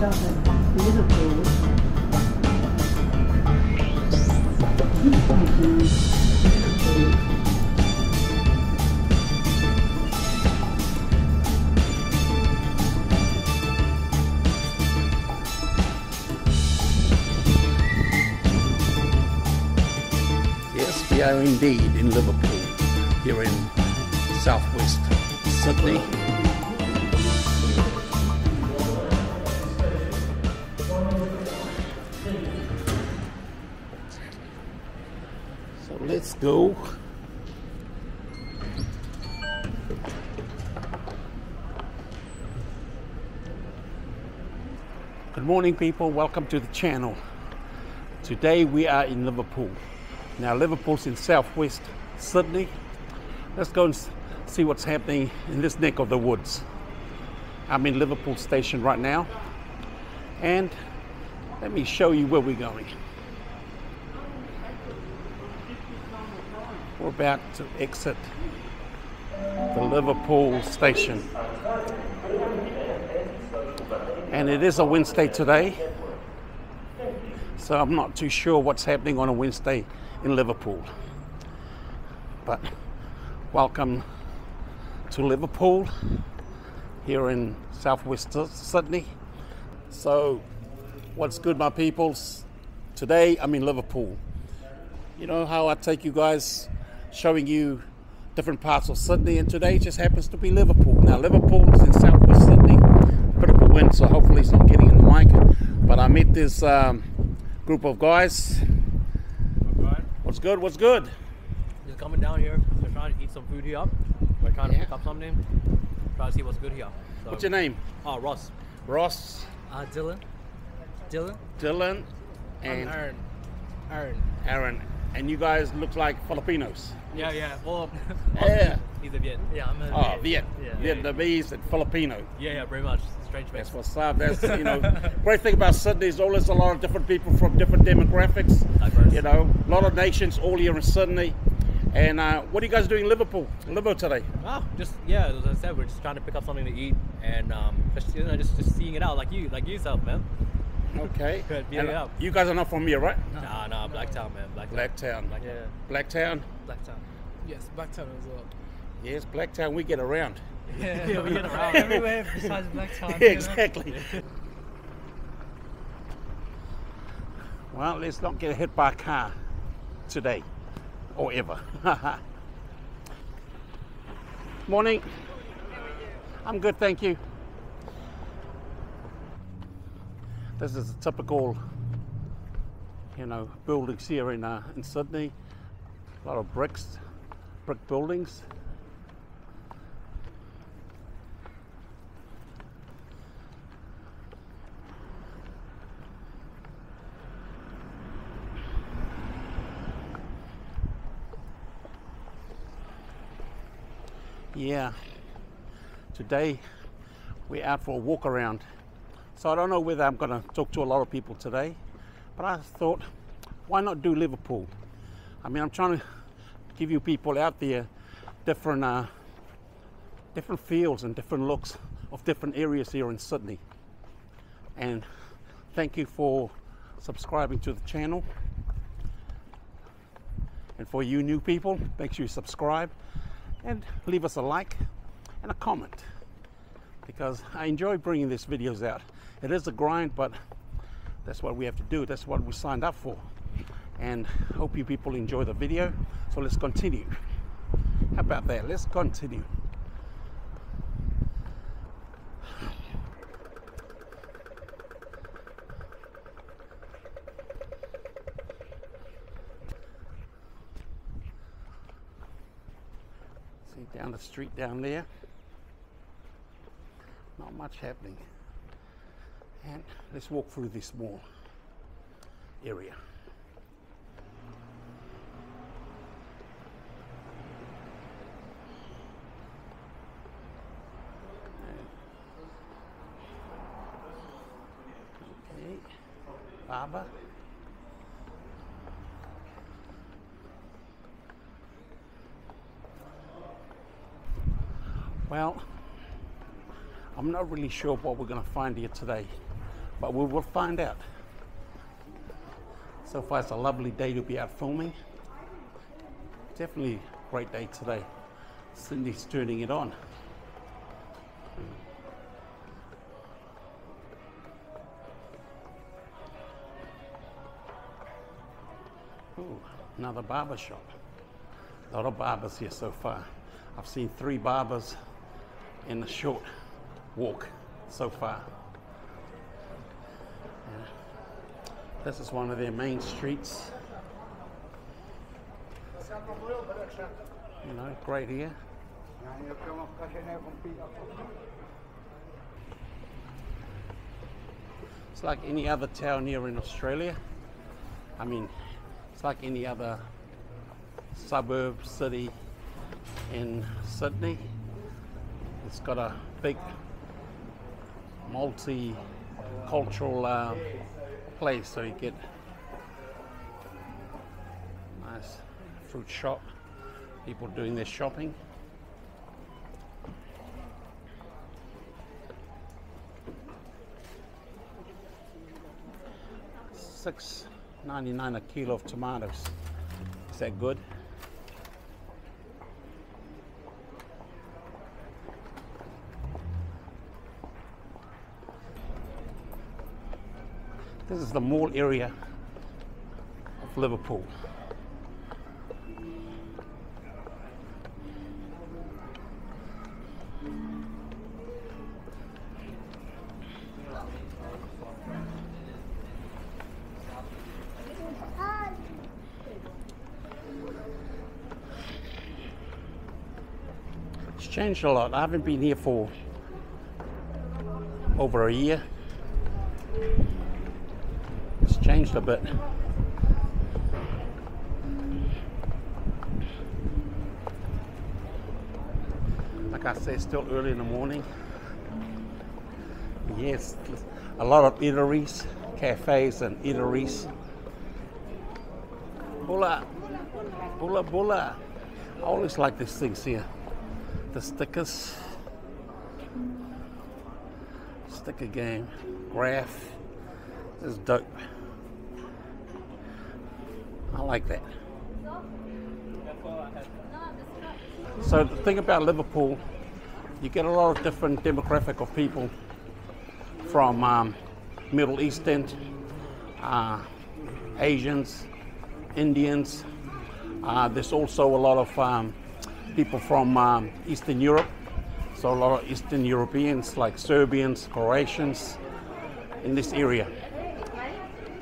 Yes, we are indeed in Liverpool, here in southwest Sydney. Let's go. Good morning, people. Welcome to the channel. Today we are in Liverpool. Now, Liverpool's in southwest Sydney. Let's go and see what's happening in this neck of the woods. I'm in Liverpool Station right now, and let me show you where we're going. We're about to exit the Liverpool station. And it is a Wednesday today, so I'm not too sure what's happening on a Wednesday in Liverpool. But welcome to Liverpool here in southwest Sy- Sydney. So, what's good, my peoples? Today I'm in Liverpool. You know how I take you guys showing you different parts of Sydney, and today just happens to be Liverpool. Now, Liverpool is in southwest Sydney. Bit of a wind, so hopefully it's not getting in the mic. But I met this um, group of guys. What's good? What's good? Just coming down here. We're trying to eat some food here. We're trying to Yeah. pick up something. Trying to see what's good here. So, What's your name? Oh, Ross. Ross, Uh, Dylan. Dylan. Dylan, I'm and Aaron. Aaron. Aaron. And you guys look like Filipinos. Yeah, yeah. Well, Yeah. he's a Viet. Yeah, I'm a Oh, Viet, Yeah. Vietnamese and Filipino. Yeah, yeah, very much. Strange mix. That's what's up. That's you know, great thing about Sydney is always a lot of different people from different demographics. Diverse. You know, a lot of nations all here in Sydney. And uh, what are you guys doing in Liverpool? Liverpool today? Oh, just yeah. As I said, we're just trying to pick up something to eat and um, just you know, just just seeing it out like you, like yourself, man. Okay. Good, yeah, And, yeah. You guys are not from here, right? Nah, nah, Blacktown, man. Blacktown. Blacktown. Black, yeah. Blacktown. Blacktown. Yes, Blacktown as well. Yes, Blacktown. We get around. Yeah, Yeah, we get around. everywhere besides Blacktown. you know? exactly. Well, let's not get hit by a car today or ever. Morning. I'm good, thank you. This is a typical, you know, buildings here in uh, in Sydney. A lot of bricks, brick buildings. Yeah. Today we're out for a walk around. So I don't know whether I'm going to talk to a lot of people today, but I thought, why not do Liverpool? I mean, I'm trying to give you people out there different, uh, different feels and different looks of different areas here in Sydney. And thank you for subscribing to the channel. And for you new people, make sure you subscribe and leave us a like and a comment because I enjoy bringing these videos out. It is a grind, but that's what we have to do. That's what we signed up for. And hope you people enjoy the video. So let's continue. How about that? Let's continue. See down the street down there. Not much happening. And let's walk through this small area. Okay. Baba. Well, I'm not really sure what we're going to find here today but we will find out. So far, it's a lovely day to be out filming. Definitely a great day today. Sydney's turning it on. Ooh, another barber shop. A lot of barbers here so far. I've seen three barbers in a short walk so far. Yeah. This is one of their main streets. You know, great here. It's like any other town here in Australia. I mean, it's like any other suburb, city in Sydney. It's got a big multicultural uh, place, so you get nice fruit shop, people doing their shopping. Six ninety nine a kilo of tomatoes. Is that good? This is the mall area of Liverpool. It's changed a lot. I haven't been here for over a year. Changed a bit. Like I say, still early in the morning. Yes, a lot of eateries, cafes, and eateries. Bula, bula, bula. I always like these things here. The stickers, sticker game, graph. This is dope. Like that. So the thing about Liverpool, you get a lot of different demographic of people from um, Middle Eastern, uh, Asians, Indians. Uh, there's also a lot of um, people from um, Eastern Europe. So a lot of Eastern Europeans like Serbians, Croatians in this area.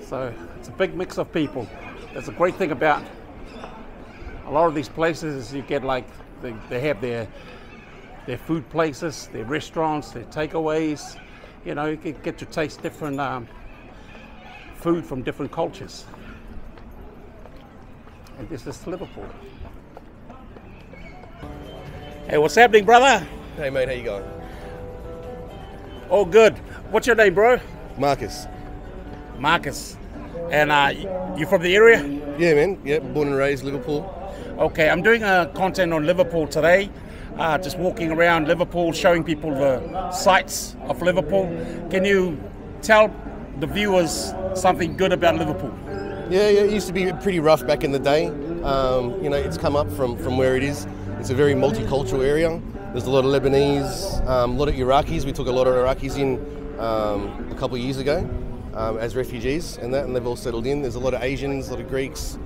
So it's a big mix of people. That's a great thing about a lot of these places is you get like they, they have their their food places, their restaurants, their takeaways. You know, you can get to taste different um, food from different cultures. And this is Liverpool. Hey, what's happening, brother? Hey mate, how you going? All good. What's your name, bro? Marcus. Marcus. And uh, you from the area? Yeah, man. Yeah, born and raised Liverpool. Okay, I'm doing a content on Liverpool today. Uh, just walking around Liverpool, showing people the sights of Liverpool. Can you tell the viewers something good about Liverpool? Yeah, yeah. It used to be pretty rough back in the day. Um, you know, it's come up from from where it is. It's a very multicultural area. There's a lot of Lebanese, um, a lot of Iraqis. We took a lot of Iraqis in um, a couple of years ago um, as refugees and that, and they've all settled in. There's a lot of Asians, a lot of Greeks.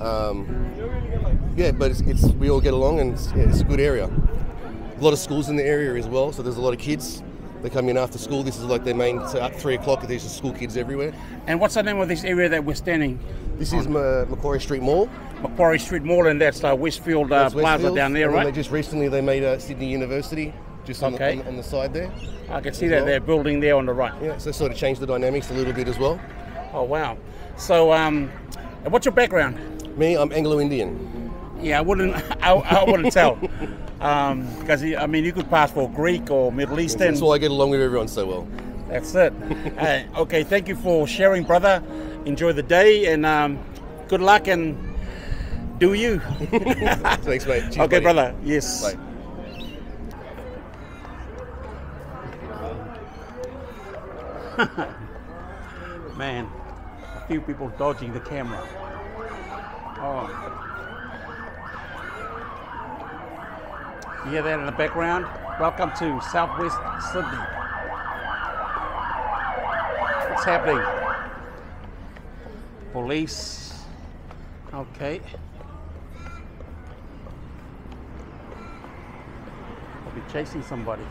Um, yeah, but it's, it's we all get along, and it's, yeah, it's a good area. A lot of schools in the area as well, so there's a lot of kids. They come in after school. This is like their main. So at three o'clock, there's just school kids everywhere. And what's the name of this area that we're standing? This is Ma- Macquarie Street Mall. Macquarie Street Mall, and that's uh, Westfield uh, That's Plaza Westfield. down there, And right? They just recently they made uh, Sydney University just on, Okay. the, on, on the side there. I can see that well. they're building there on the right. Yeah, so sort of changed the dynamics a little bit as well. Oh wow! So, um, what's your background? Me, I'm Anglo-Indian. Yeah, I wouldn't. I, I wouldn't tell. Um, because I mean, you could pass for Greek or Middle Eastern. That's why I get along with everyone so well. That's it. Hey, okay, thank you for sharing, brother. Enjoy the day and um, good luck and do you. Thanks, mate. Cheers, okay, buddy. brother. Yes. Bye. Man, a few people dodging the camera. Oh. You hear that in the background? Welcome to Southwest Sydney. What's happening? Police. Okay. I'll be chasing somebody.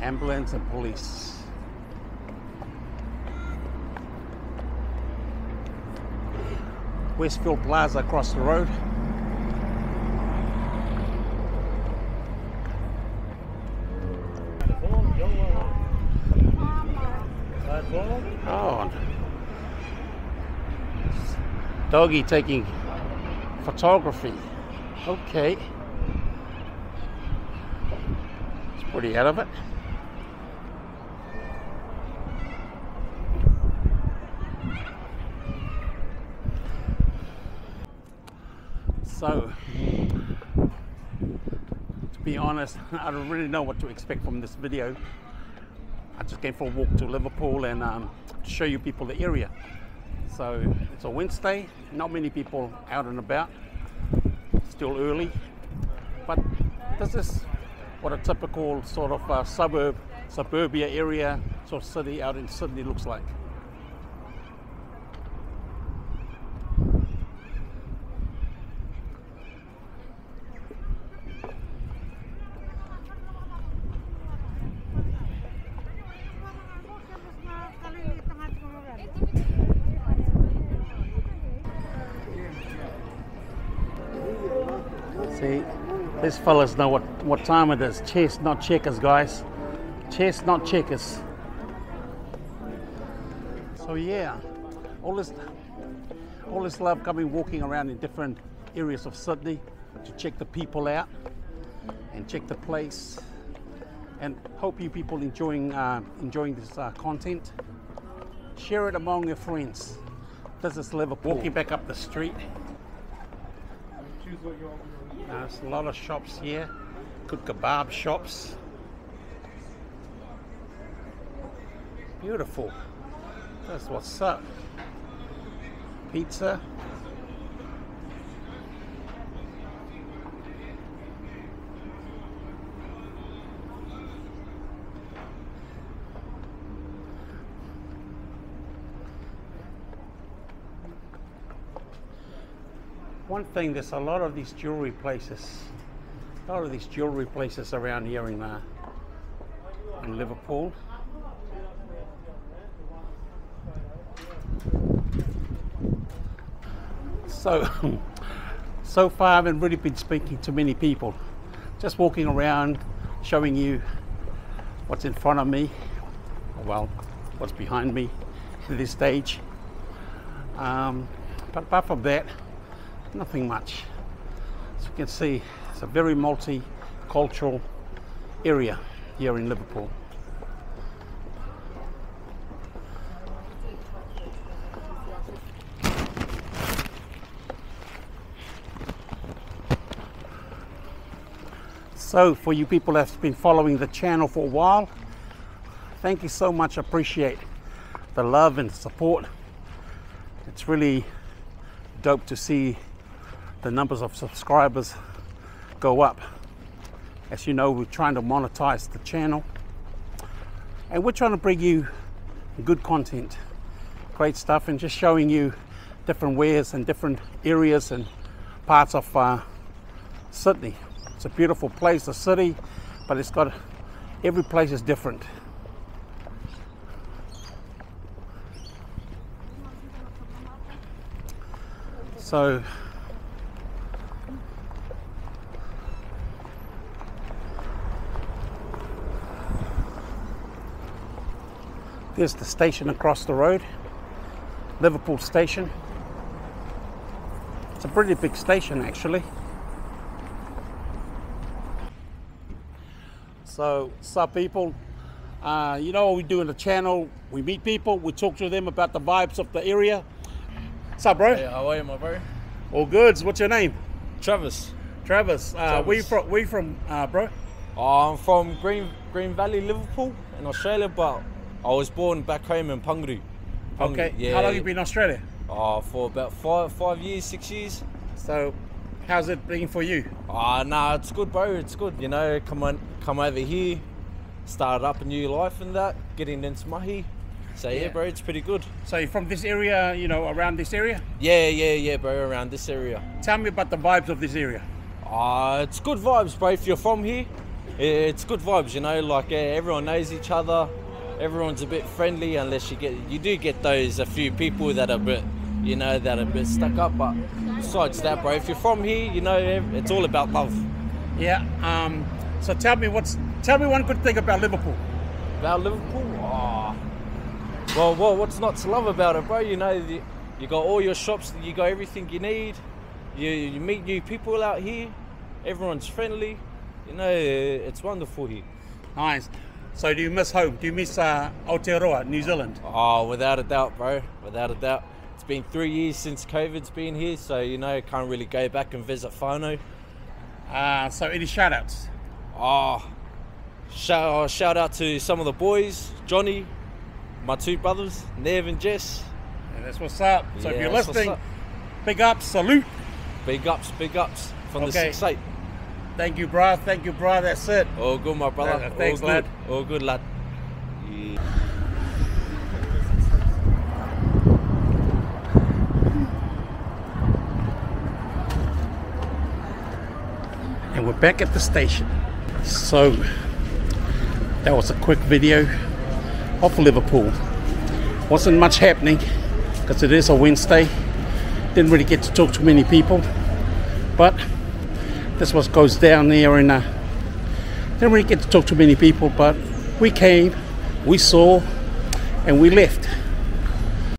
Ambulance and police. Westfield Plaza across the road. Oh. Doggy taking photography. Okay. It's pretty out of it. So, to be honest, I don't really know what to expect from this video. I just came for a walk to Liverpool and um, to show you people the area. So it's a Wednesday, not many people out and about, still early, but this is what a typical sort of uh, suburb, suburbia area, sort of city out in Sydney looks like. See, these fellas know what, what time it is. Chess, not checkers, guys. Chess, not checkers. So yeah, all this, all this love coming walking around in different areas of Sydney to check the people out and check the place. And hope you people enjoying uh, enjoying this uh, content. Share it among your friends. This is Liverpool. Walking back up the street. There's a lot of shops here, good kebab shops. Beautiful. That's what's up. Pizza. One thing, there's a lot of these jewelry places, a lot of these jewelry places around here in, uh, in Liverpool. So, so far I haven't really been speaking to many people, just walking around, showing you what's in front of me, well, what's behind me at this stage. Um, but apart from that, nothing much. As you can see, it's a very multicultural area here in Liverpool. So, for you people that have been following the channel for a while, thank you so much. Appreciate the love and support. It's really dope to see the numbers of subscribers go up. As you know, we're trying to monetize the channel and we're trying to bring you good content, great stuff, and just showing you different wares and different areas and parts of uh, Sydney. It's a beautiful place, a city, but it's got every place is different. So There's the station across the road, Liverpool Station. It's a pretty big station actually. So, sup people? Uh, you know what we do in the channel? We meet people, we talk to them about the vibes of the area. Sup, bro? Hey, how are you, my bro? All goods. What's your name? Travis. Travis. Uh, where you from? Where you from, uh, bro? Uh, I'm from Green Green Valley, Liverpool, in Australia, but I was born back home in Panguru. Panguru, Okay. Yeah. How long you been in Australia? Oh, for about five five years, six years. So, how's it been for you? Ah, nah, it's good, bro. It's good. You know, come on, come over here, start up a new life and that, getting into mahi. So yeah, Yeah. bro, it's pretty good. So, you're from this area, you know, around this area? Yeah, yeah, yeah, bro. Around this area. Tell me about the vibes of this area. Ah, it's good vibes, bro. If you're from here, it's good vibes. You know, like uh, everyone knows each other. Everyone's a bit friendly, unless you get you do get those a few people that are a bit, you know, that are a bit stuck up. But besides that, bro, if you're from here, you know, it's all about love. Yeah. Um, so, tell me what's tell me one good thing about Liverpool. About Liverpool, ah, well, well, what's not to love about it, bro? You know, the, you got all your shops, you got everything you need. You you meet new people out here. Everyone's friendly. You know, it's wonderful here. Nice. So, do you miss home? Do you miss uh, Aotearoa, New Zealand? Oh, without a doubt, bro. Without a doubt. It's been three years since COVID's been here, so you know, I can't really go back and visit whānau. Uh, so, any shout outs? Oh, shout, shout out to some of the boys, Johnny, my two brothers, Nev and Jess. Yeah, that's what's up. So, if you're listening, up. big up, salute. Big ups, big ups from the Okay. 6 8. Thank you, bro. Thank you, bro. That's it. Oh, good, my brother. Uh, thanks, All lad. All good, lad. Yeah. and we're back at the station. So that was a quick video of Liverpool. Wasn't much happening because it is a Wednesday. Didn't really get to talk to many people, but this what goes down there and uh, didn't really get to talk to many people. But we came, we saw, and we left.